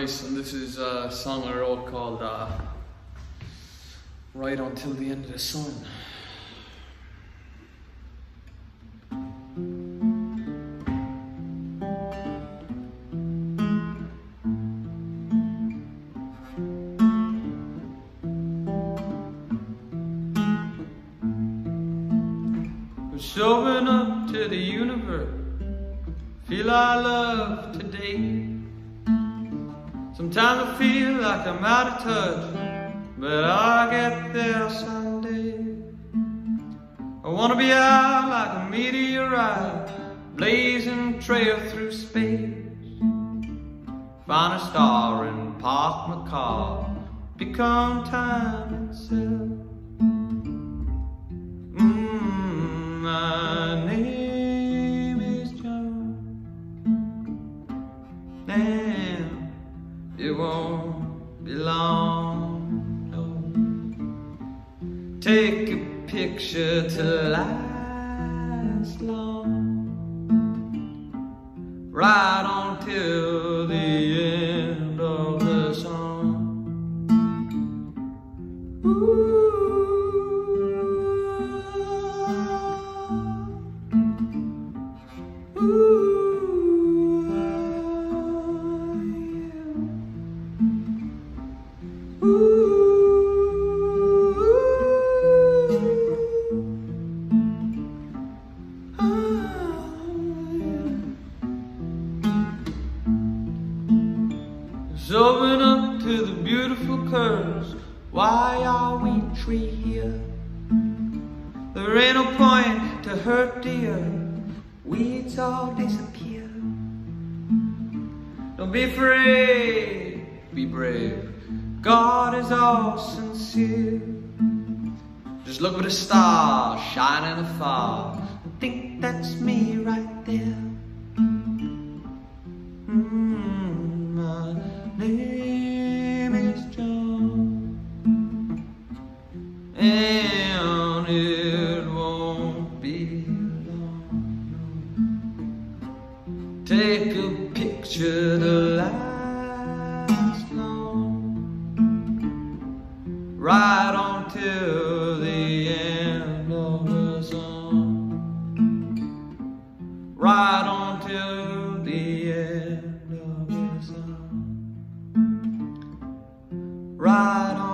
nice, and this is a song I wrote called uh, Ride Until the End of the Sun. Showing up to the universe, feel our love today. Sometimes I feel like I'm out of touch, but I'll get there someday. I wanna be out like a meteorite, blazing trail through space. Find a star and park my car, become time itself. Won't be long. No. Take a picture to last long. Right on till the end of the song. Ooh. Open up to the beautiful curves. Why are we tree here? There ain't no point to hurt the earth. Weeds all disappear. Don't be afraid, be brave. God is all sincere. Just look at the stars shining afar. and think that's me right there. and it won't be long. Take a picture to last long, right on till the end of the song, right on till the end of the song, right on.